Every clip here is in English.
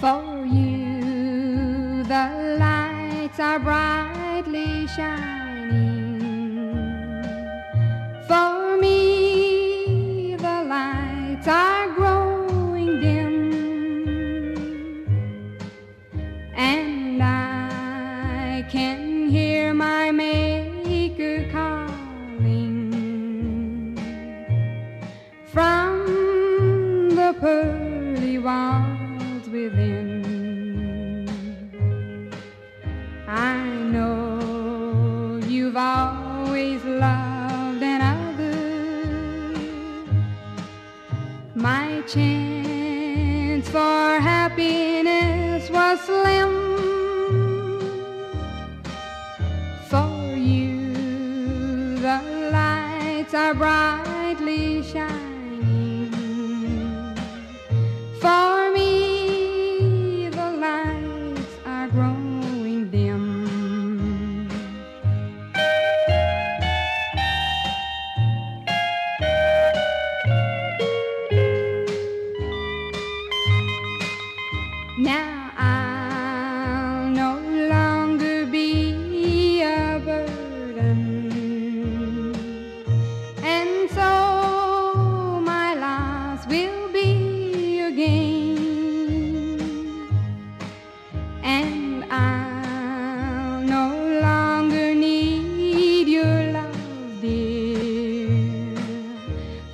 for you. The lights are brightly shining for me. The lights are growing dim, and I can hear my Maker calling from the pearly walls. I know you've always loved another. My chance for happiness was slim. For you, the lights are brightly shining.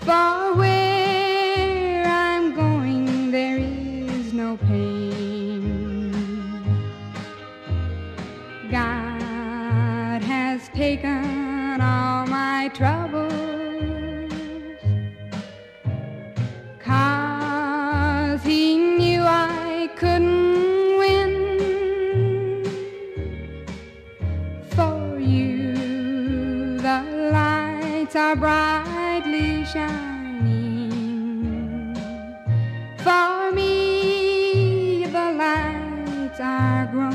For where I'm going, there is no pain. God has taken all my troubles. Cause he knew I couldn't win. For you, the lights are brightly shining. For me, the lights are growing